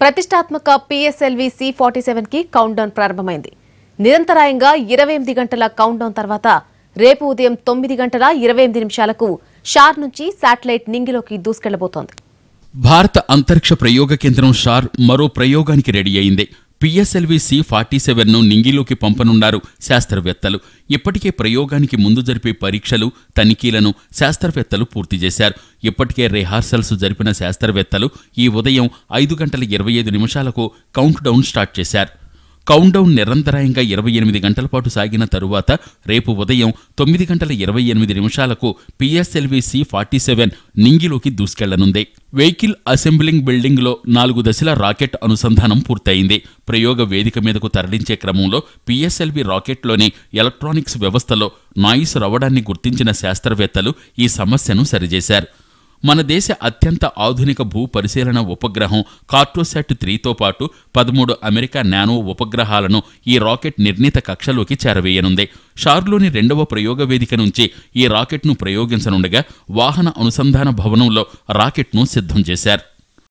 ప్రతిష్టాత్మక PSLV C forty సెవెన్కి countdown ప్రారంభమైంది. నిరంతరాయంగా ఇరవై ఎనిమిది గంటల కౌంట్ డౌన్ తర్వాత రేపు ఉదయం తొమ్మిది గంటల ఇరవై ఎనిమిది నిమిషాలకు షార్ నుంచి శాటిలైట్ నింగిలోకి దూసుకెళ్ళబోతోంది. భారత అంతరిక్ష ప్రయోగ కేంద్రం షార్ మరో ప్రయోగానికి రెడీ అయింది. పిఎస్ఎల్వి సి ఫార్టీ సెవెన్ను నింగిలోకి పంపనున్నారు శాస్త్రవేత్తలు. ఇప్పటికే ప్రయోగానికి ముందు జరిపే పరీక్షలు తనిఖీలను శాస్త్రవేత్తలు పూర్తి చేశారు. ఇప్పటికే రిహార్సల్స్ జరిపిన శాస్త్రవేత్తలు ఈ ఉదయం ఐదు గంటల ఇరవై ఐదు నిమిషాలకు కౌంట్ డౌన్ స్టార్ట్ చేశారు. కౌంట్డౌన్ నిరంతరాయంగా ఇరవై ఎనిమిది గంటల పాటు సాగిన తరువాత రేపు ఉదయం తొమ్మిది గంటల ఇరవై ఎనిమిది నిమిషాలకు పిఎస్ఎల్వి సి ఫార్టీ సెవెన్ నింగిలోకి దూసుకెళ్ళనుంది. వెహికల్ అసెంబ్లింగ్ బిల్డింగ్లో నాలుగు దశల రాకెట్ అనుసంధానం పూర్తయింది. ప్రయోగ వేదిక మీదకు తరలించే క్రమంలో పిఎస్ఎల్వి రాకెట్లోని ఎలక్ట్రానిక్స్ వ్యవస్థలో నాయిస్ రవడాన్ని గుర్తించిన శాస్త్రవేత్తలు ఈ సమస్యను సరిచేశారు. మన దేశ అత్యంత ఆధునిక భూ పరిశీలన ఉపగ్రహం కార్టోసాట్ త్రీతో పాటు పదమూడు అమెరికా నానో ఉపగ్రహాలను ఈ రాకెట్ నిర్ణీత కక్షలోకి చేరవేయనుంది. షార్లోని రెండవ ప్రయోగ వేదిక నుంచి ఈ రాకెట్ను ప్రయోగించనుండగా వాహన అనుసంధాన భవనంలో రాకెట్ను సిద్ధం చేశారు.